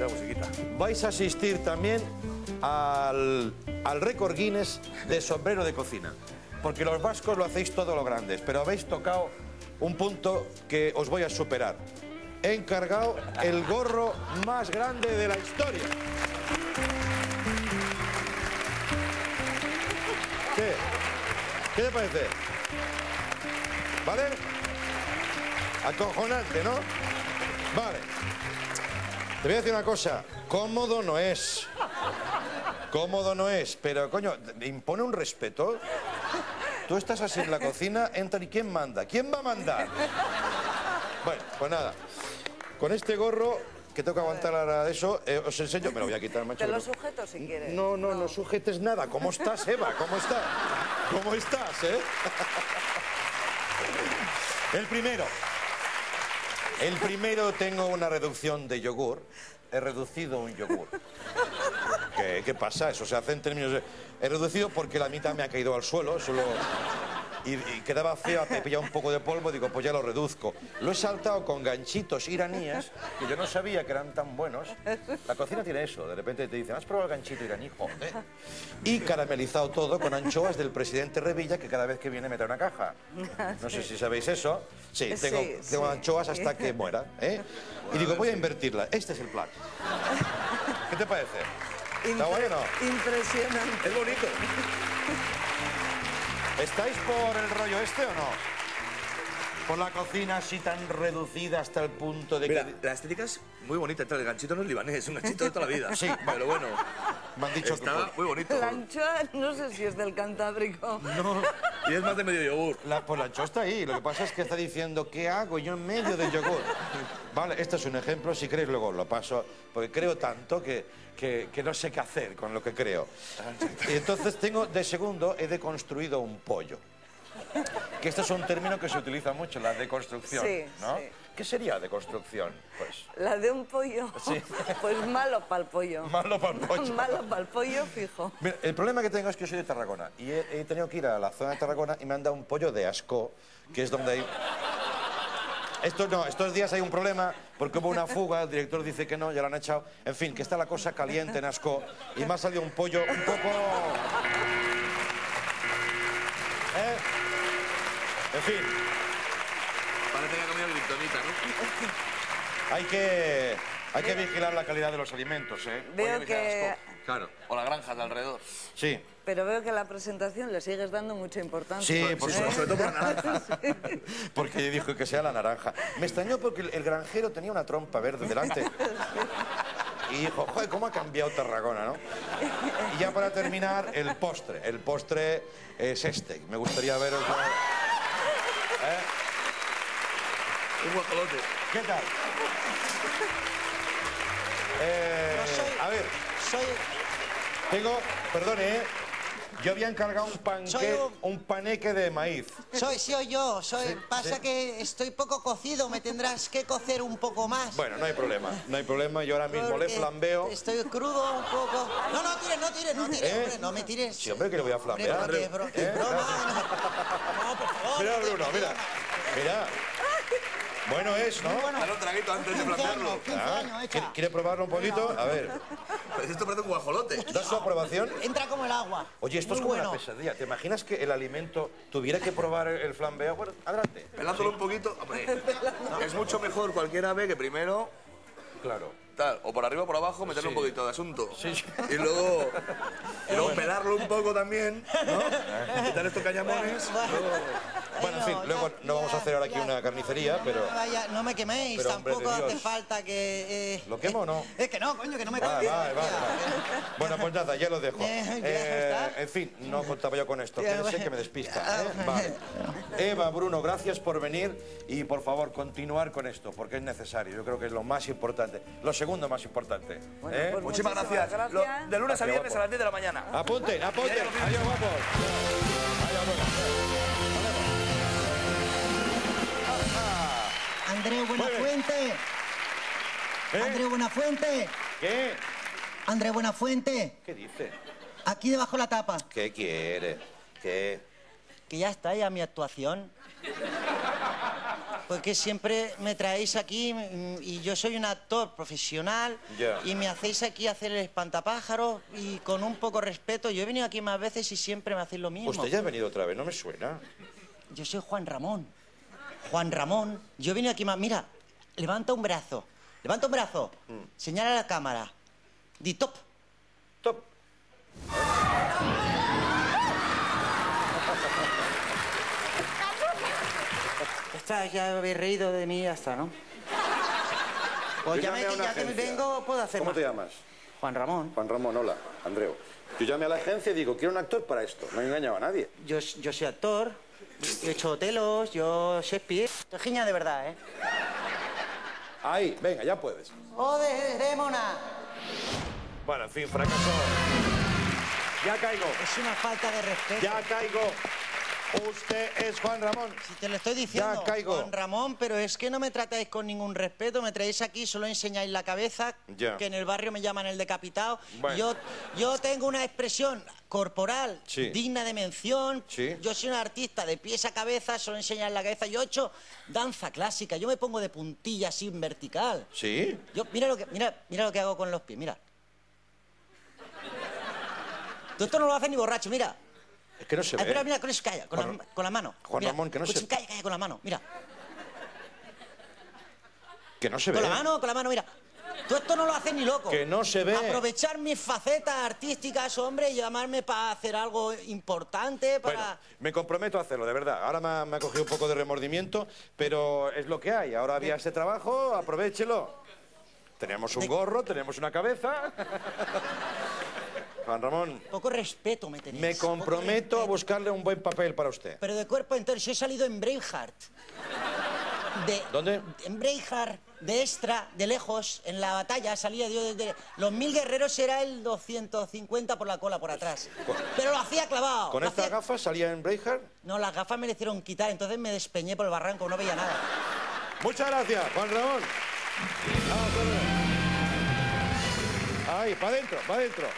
la musiquita. vais a asistir también al, al récord Guinness de sombrero de cocina. Porque los vascos lo hacéis todo lo grandes, pero habéis tocado un punto que os voy a superar. He encargado el gorro más grande de la historia. ¿Qué? ¿Qué te parece? ¿Vale? Acojonante, ¿no? Vale. Te voy a decir una cosa. Cómodo no es. Cómodo no es, pero coño, impone un respeto. Tú estás así en la cocina, entra y ¿quién manda? ¿Quién va a mandar? Bueno, pues nada. Con este gorro, que tengo que aguantar ahora eso, eh, os enseño. Me lo voy a quitar, macho. Te lo no- sujeto si quieres. no, no, no sujetes nada. ¿Cómo estás, Eva? ¿Cómo estás? ¿Cómo estás, eh? El primero. El primero tengo una reducción de yogur. He reducido un yogur. ¿Qué, pasa? Eso se hace en términos de... He reducido porque la mitad me ha caído al suelo. Y, y quedaba feo, he pillado un poco de polvo, digo, pues ya lo reduzco. Lo he saltado con ganchitos iraníes, que yo no sabía que eran tan buenos. La cocina tiene eso, de repente te dicen, ¿has probado el ganchito iraní? Joder. Y caramelizado todo con anchoas del presidente Revilla, que cada vez que viene me trae una caja. No sé si sabéis eso. Sí, Sí, tengo, sí. anchoas hasta que muera. ¿eh? Y digo, voy a invertirla. Este es el plan. ¿Qué te parece? ¿Está bueno? Impresionante. Es bonito. ¿Estáis por el rollo este o no? Por la cocina así tan reducida hasta el punto de Mira, que... la estética es muy bonita. El ganchito no es libanés, es un ganchito de toda la vida. Sí. Pero bueno, Me han dicho está que... muy bonito. La anchoa, no sé si es del Cantábrico. No, Y es más de medio yogur. la, pues la anchoa está ahí. Lo que pasa es que está diciendo, ¿qué hago yo en medio del yogur? Vale, este es un ejemplo. Si queréis luego lo paso. Porque creo tanto que, que, que no sé qué hacer con lo que creo. Y entonces tengo, de segundo, he deconstruido un pollo. Que este es un término que se utiliza mucho, la deconstrucción, Sí, ¿no? sí. ¿Qué sería deconstrucción? Pues... La de un pollo, Sí. pues malo para el pollo. Malo pa'l pollo. malo para el pollo, fijo. Mira, el problema que tengo es que yo soy de Tarragona y he, he tenido que ir a la zona de Tarragona y me han dado un pollo de asco, que es donde hay... Esto no, estos días hay un problema porque hubo una fuga, el director dice que no, ya lo han echado. En fin, que está la cosa caliente en Asco y me ha salido un pollo un poco... En fin, Parece que ha comido Kryptonita, ¿no? hay que, hay que vigilar la calidad de los alimentos, ¿eh? Veo Oye, que... asco. Claro. O la granja de alrededor. Sí, Pero veo que a la presentación le sigues dando mucha importancia. Sí, por Sí, supuesto. sobre todo por la naranja. porque dijo que sea la naranja. Me extrañó porque el, el granjero tenía una trompa verde delante. Y dijo, joder, ¿cómo ha cambiado Tarragona, no? Y ya para terminar, el postre. El postre es este. Me gustaría veros... ¿Eh? Un guajolote. ¿Qué tal? Eh, No soy- a ver, Soy, tengo... Perdone, ¿eh? Yo había encargado un, panque, un- un paneque de maíz. soy, soy yo, soy. Sí, pasa sí. que estoy poco cocido, me tendrás que cocer un poco más. Bueno, no hay problema. No hay problema. Yo ahora mismo le flambeo. Estoy crudo un poco. No, no tires, no tires, no tires, ¿Eh? hombre, no me tires. Sí, hombre, que le voy a Hombre, flambear. que bro- que ¿Eh? broma. No. Mira, Bruno, mira. Mira. Bueno es, ¿no? Dale un traguito antes de 15 flambearlo. años, 15 Ah, ¿quiere, probarlo un poquito? A ver. Pues esto parece un guajolote. ¿Da su aprobación? Entra como el agua. Oye, esto es Muy como bueno. una pesadilla. ¿Te imaginas que el alimento tuviera que probar el flambeo? Bueno, adelante. Pelándolo un poquito. Hombre, es mucho mejor cualquier ave que primero Claro. Tal, o por arriba o por abajo meterle un poquito de asunto. Sí, sí. Y luego, y luego pelarlo un poco también, ¿no? Quitar estos cañamones. Bueno, en fin, Bueno, luego ya- no vamos a hacer ahora aquí ya- una carnicería, pero... No, vaya, no me queméis, Pero, tampoco hace falta que... eh, ¿Lo quemo o no? Es que no, coño, que no me queméis. vale, vale, vale. Bueno, pues nada, ya lo dejo. Eh, en fin, no contaba yo con esto. Pensé bueno. que me despista. ¿eh? Vale. Eva, Bruno, gracias por venir y por favor continuar con esto, porque es necesario. Yo creo que es lo más importante. Lo segundo más importante. Bueno, ¿eh? pues Muchísimas Muchísimas gracias. gracias. Lo- de lunes a viernes guapo. a las 10 de la mañana. Apunten, apunten. Adiós, guapos. Adiós, buenas. Andreu Buenafuente. ¿Eh? Andreu Buenafuente. ¿Qué? Andreu Buenafuente. ¿Qué dice? Aquí debajo la tapa. ¿Qué quiere? ¿Qué? Que ya está ya mi actuación. Porque siempre me traéis aquí mm, y yo soy un actor profesional y me hacéis aquí hacer el espantapájaros y con un poco respeto. Yo he venido aquí más veces y siempre me hacéis lo mismo. Usted ya ha venido otra vez, no me suena. Yo soy Juan Ramón. Juan Ramón. Yo he venido aquí más. Mira, levanta un brazo. Levanta un brazo. Señala a la cámara. Di top. Top. Ya habéis reído de mí y ya está, ¿no? Pues ya, me, ya que agencia. vengo, puedo hacer ¿Cómo más. te llamas? Juan Ramón. Juan Ramón, hola. Andreu. Yo llamé a la agencia y digo, quiero un actor para esto. No he engañado a nadie. Yo, yo soy actor. Yo he hecho Otelos, yo Shakespeare. Giña de verdad, ¿eh? Ahí, venga, ya puedes. ¡Joder, Demona! Bueno, en fin, fracasó. Ya caigo, Es una falta de respeto. ya caigo. Usted es Juan Ramón. Si te lo estoy diciendo, Ya caigo. Juan Ramón, pero es que no me tratáis con ningún respeto, me traéis aquí, solo enseñáis la cabeza, Ya. que en el barrio me llaman el decapitado. Bueno. Yo, yo tengo una expresión corporal Sí. digna de mención. Sí. Yo soy un artista de pies a cabeza, solo enseñáis la cabeza. Yo he hecho danza clásica, yo me pongo de puntilla así en vertical. ¿Sí? Yo, mira lo que, mira, mira lo que hago con los pies, mira. Tú esto no lo haces ni borracho, mira. Es que no se Ah, ve. espera, mira, con eso calla, con, Juan- la, con la mano. Juan Mira, Ramón, que no se- escucha, Calla, calla, con la mano, mira. Que no se Con ve. la mano, con la mano, mira. Tú esto no lo haces ni loco. Que no se ve. Aprovechar mis facetas artísticas, hombre, y llamarme para hacer algo importante, para... Bueno, me comprometo a hacerlo, de verdad. Ahora me ha, me ha cogido un poco de remordimiento, pero es lo que hay. Ahora había este trabajo, aprovechelo. Tenemos un gorro, tenemos una cabeza. Juan Ramón, Poco respeto me tenéis. me comprometo a buscarle un buen papel para usted. Pero de cuerpo entero, yo he salido en Braveheart. De, ¿Dónde? En Braveheart, de extra, de lejos, en la batalla, salía yo desde... Los mil guerreros era el 250 por la cola, por atrás. Pero lo hacía clavado. ¿Con estas hacía- gafas salía en Braveheart? No, las gafas me le hicieron quitar, entonces me despeñé por el barranco, no veía nada. Muchas gracias, Juan Ramón. Vamos, Ahí, para adentro, para adentro.